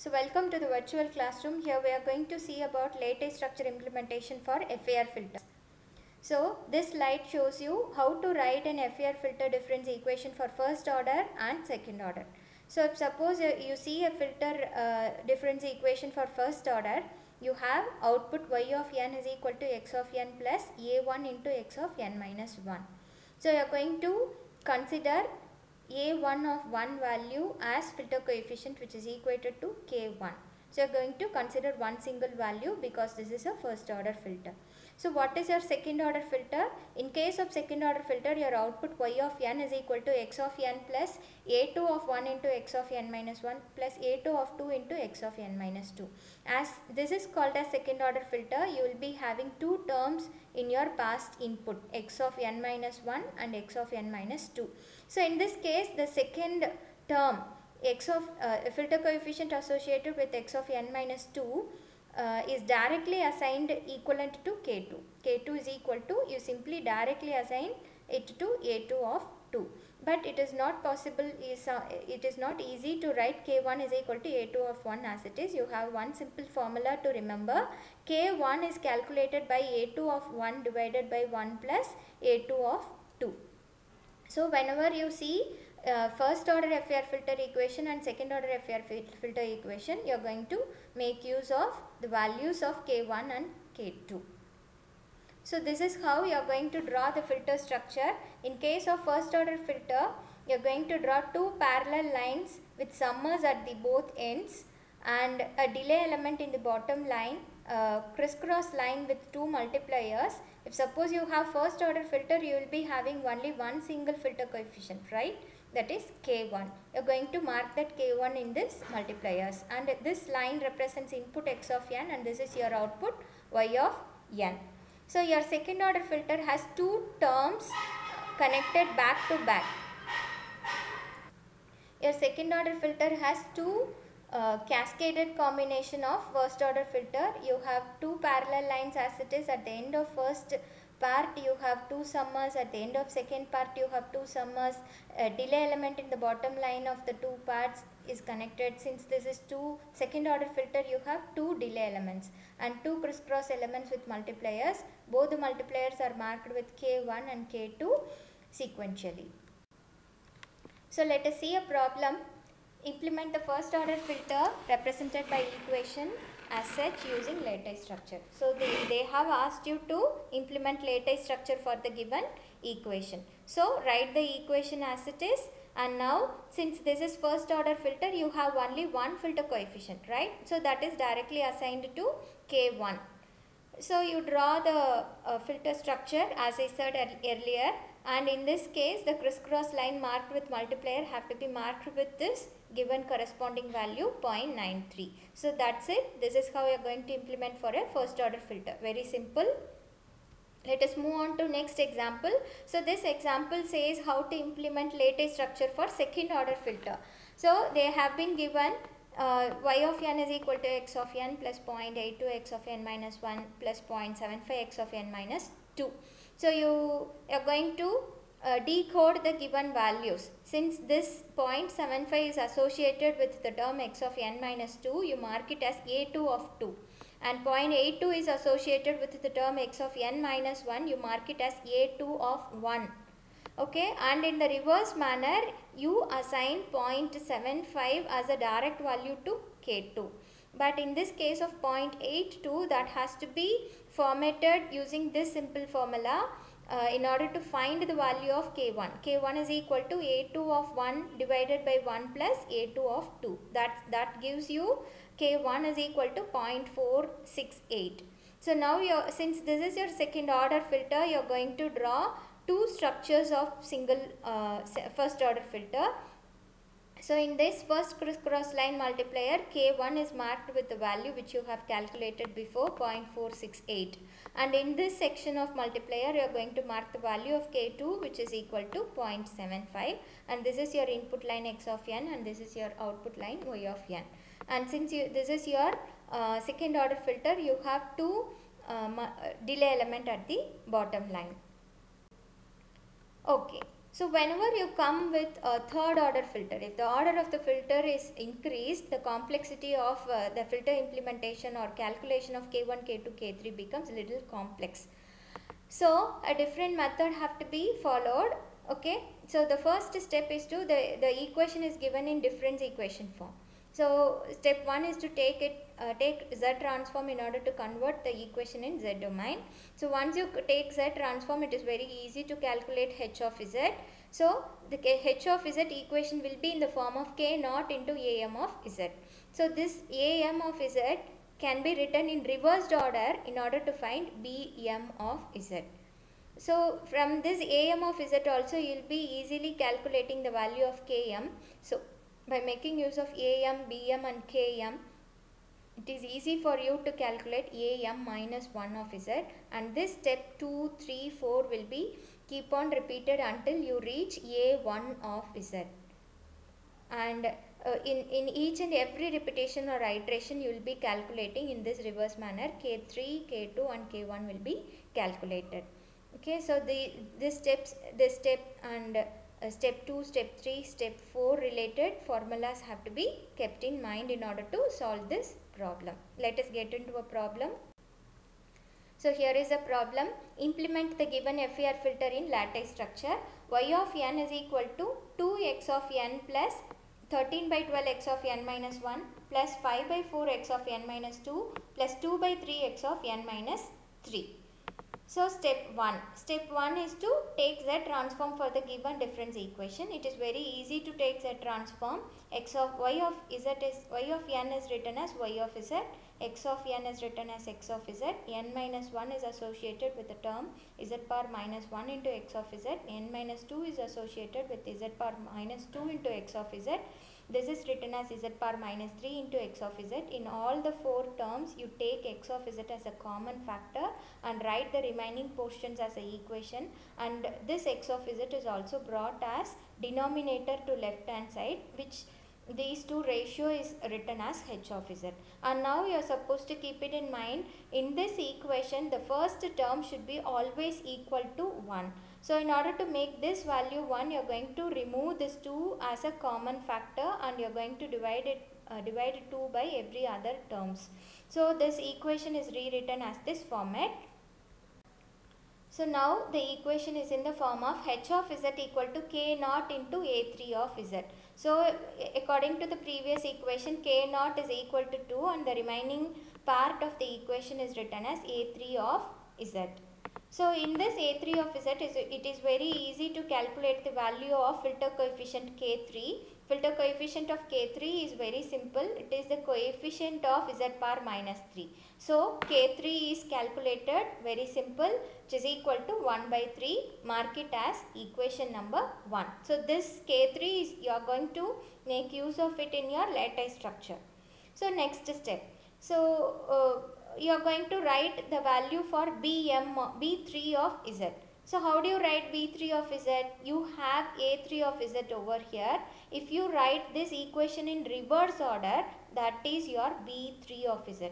So welcome to the virtual classroom. Here we are going to see about lattice structure implementation for FIR filter. So this slide shows you how to write an FIR filter difference equation for first order and second order. So if suppose you you see a filter uh, difference equation for first order, you have output y of n is equal to x of n plus a1 into x of n minus 1. So you are going to consider a1 of one value as filter coefficient which is equated to k1. So you are going to consider one single value because this is a first order filter. So what is your second order filter? In case of second order filter your output y of n is equal to x of n plus a2 of 1 into x of n minus 1 plus a2 of 2 into x of n minus 2. As this is called as second order filter you will be having two terms in your past input x of n minus 1 and x of n minus 2. So in this case the second term x of uh, filter coefficient associated with x of n minus 2 uh, is directly assigned equivalent to k2. k2 is equal to you simply directly assign it to a2 of 2 but it is not possible uh, it is not easy to write k1 is equal to a2 of 1 as it is. You have one simple formula to remember. K1 is calculated by a2 of 1 divided by 1 plus a2 of 2 so whenever you see uh, first order FIR filter equation and second order FIR filter equation you are going to make use of the values of K1 and K2. So this is how you are going to draw the filter structure. In case of first order filter you are going to draw two parallel lines with summers at the both ends and a delay element in the bottom line, uh, crisscross line with two multipliers. If suppose you have first order filter you will be having only one single filter coefficient right that is k1 you are going to mark that k1 in this multipliers. And this line represents input x of n and this is your output y of n. So your second order filter has two terms connected back to back. Your second order filter has two uh, cascaded combination of first order filter. You have two parallel lines as it is at the end of first part you have two summers at the end of second part you have two summers delay element in the bottom line of the two parts is connected. Since this is two second order filter you have two delay elements and two crisscross elements with multipliers. Both the multipliers are marked with k1 and k2 sequentially. So let us see a problem. Implement the first order filter represented by equation as such using lattice structure. So they, they have asked you to implement lattice structure for the given equation. So write the equation as it is and now since this is first order filter you have only one filter coefficient right. So that is directly assigned to K1. So you draw the uh, filter structure as I said earlier and in this case the crisscross line marked with multiplier have to be marked with this given corresponding value 0.93. So that's it. This is how you are going to implement for a first order filter. Very simple. Let us move on to next example. So this example says how to implement lattice structure for second order filter. So they have been given uh, y of n is equal to x of n plus 0.82 x of n minus 1 plus 0.75 x of n minus 2. So you are going to uh, decode the given values. Since this 0.75 is associated with the term x of n minus 2, you mark it as a2 of 2. And 0.82 is associated with the term x of n minus 1, you mark it as a2 of 1. Okay, and in the reverse manner, you assign 0.75 as a direct value to k2. But in this case of 0.82, that has to be formatted using this simple formula uh, in order to find the value of k1. k1 is equal to a2 of 1 divided by 1 plus a2 of 2. That, that gives you k1 is equal to 0.468. So now since this is your second order filter, you are going to draw two structures of single uh, first order filter. So in this first crisscross line multiplier K1 is marked with the value which you have calculated before 0.468 and in this section of multiplier you are going to mark the value of K2 which is equal to 0.75 and this is your input line x of n and this is your output line y of n and since you, this is your uh, second order filter you have two um, delay element at the bottom line. Okay. So whenever you come with a third order filter, if the order of the filter is increased, the complexity of uh, the filter implementation or calculation of K1, K2, K3 becomes little complex. So a different method have to be followed. Okay. So the first step is to the, the equation is given in difference equation form. So step 1 is to take it uh, take Z transform in order to convert the equation in Z domain. So once you take Z transform it is very easy to calculate H of Z. So the H of Z equation will be in the form of K naught into AM of Z. So this AM of Z can be written in reversed order in order to find BM of Z. So from this AM of Z also you will be easily calculating the value of Km. So by making use of AM, BM and Km, it is easy for you to calculate AM minus 1 of Z and this step 2, 3, 4 will be keep on repeated until you reach A1 of Z. And uh, in, in each and every repetition or iteration you will be calculating in this reverse manner K3, K2 and K1 will be calculated. Okay, so the this steps, this step and uh, step 2, step 3, step 4 related formulas have to be kept in mind in order to solve this problem. Let us get into a problem. So here is a problem. Implement the given FIR filter in lattice structure. y of n is equal to 2x of n plus 13 by 12 x of n minus 1 plus 5 by 4 x of n minus 2 plus 2 by 3 x of n minus 3. So step 1. Step 1 is to take Z transform for the given difference equation. It is very easy to take Z transform. X of Y of Z is Y of N is written as Y of Z. X of N is written as X of Z. N minus 1 is associated with the term Z power minus 1 into X of Z. N minus 2 is associated with Z power minus 2 into X of Z. This is written as z power minus 3 into x of z. In all the four terms, you take x of z as a common factor and write the remaining portions as a equation. And this x of z is also brought as denominator to left hand side which these two ratio is written as h of z and now you are supposed to keep it in mind. In this equation the first term should be always equal to 1 so in order to make this value 1 you are going to remove this 2 as a common factor and you are going to divide it uh, divide 2 by every other terms. So this equation is rewritten as this format so now the equation is in the form of h of z equal to k naught into a3 of z. So according to the previous equation k naught is equal to 2 and the remaining part of the equation is written as a3 of z. So in this a3 of z it is very easy to calculate the value of filter coefficient k3 filter coefficient of K3 is very simple. It is the coefficient of Z power minus 3. So K3 is calculated very simple which is equal to 1 by 3. Mark it as equation number 1. So this K3 is you are going to make use of it in your lattice structure. So next step. So uh, you are going to write the value for BM, B3 of Z. So how do you write B3 of Z? You have A3 of Z over here. If you write this equation in reverse order, that is your B3 of Z.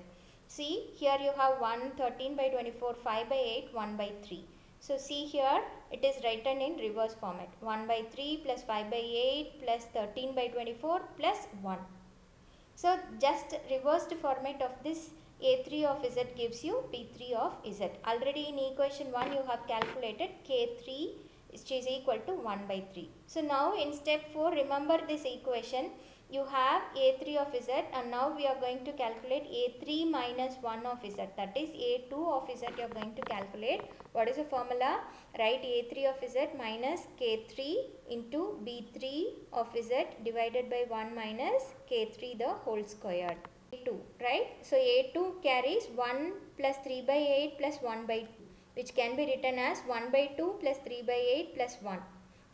See, here you have 1, 13 by 24, 5 by 8, 1 by 3. So see here, it is written in reverse format. 1 by 3 plus 5 by 8 plus 13 by 24 plus 1. So just reversed format of this a3 of z gives you b3 of z. Already in equation 1 you have calculated k3 which is equal to 1 by 3. So now in step 4 remember this equation you have a3 of z and now we are going to calculate a3 minus 1 of z that is a2 of z you are going to calculate. What is the formula? Write a3 of z minus k3 into b3 of z divided by 1 minus k3 the whole squared. A2 right. So A2 carries 1 plus 3 by 8 plus 1 by 2 which can be written as 1 by 2 plus 3 by 8 plus 1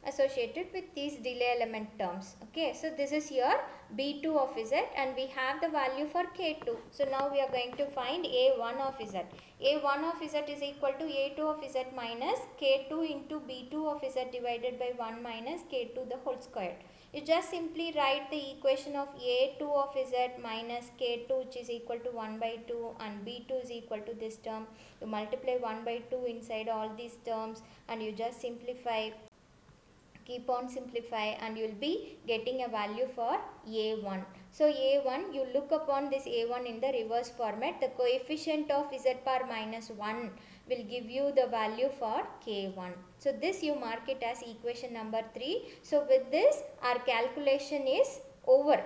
associated with these delay element terms. Okay, so this is your B2 of Z and we have the value for K2. So now we are going to find A1 of Z. A1 of Z is equal to A2 of Z minus K2 into B2 of Z divided by 1 minus K2 the whole square. You just simply write the equation of A2 of Z minus K2 which is equal to 1 by 2 and B2 is equal to this term. You multiply 1 by 2 inside all these terms and you just simplify keep on simplify and you will be getting a value for a1 so a1 you look upon this a1 in the reverse format the coefficient of z power minus 1 will give you the value for k1 so this you mark it as equation number 3 so with this our calculation is over.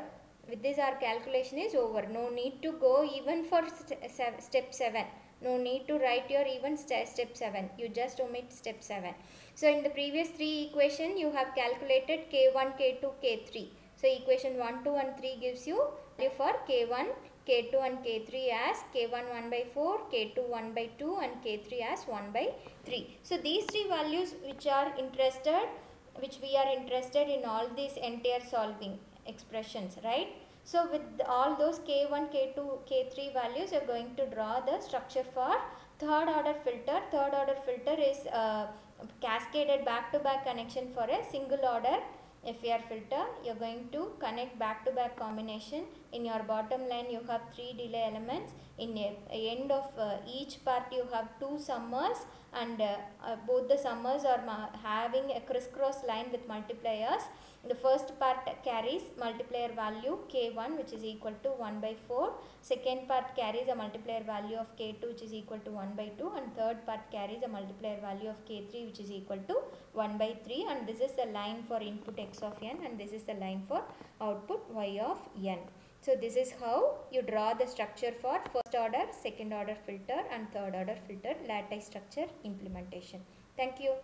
With this our calculation is over. No need to go even for st step 7 no need to write your even st step 7 you just omit step 7 so in the previous three equation you have calculated k1 k2 k3 so equation 1 2 and 3 gives you for k1 k2 and k3 as k1 1 by 4 k2 1 by 2 and k3 as 1 by 3 so these three values which are interested which we are interested in all these entire solving expressions right? So with all those k1 k2 k3 values you are going to draw the structure for third order filter. Third order filter is uh, cascaded back to back connection for a single order FIR filter. You are going to connect back to back combination in your bottom line you have three delay elements. In a, end of uh, each part you have two summers and uh, uh, both the summers are having a crisscross line with multipliers. The first part carries multiplier value k1 which is equal to 1 by 4 second part carries a multiplier value of k2 which is equal to 1 by 2 and third part carries a multiplier value of k3 which is equal to 1 by 3 and this is the line for input x of n and this is the line for output y of n. So this is how you draw the structure for first order, second order filter and third order filter lattice structure implementation. Thank you.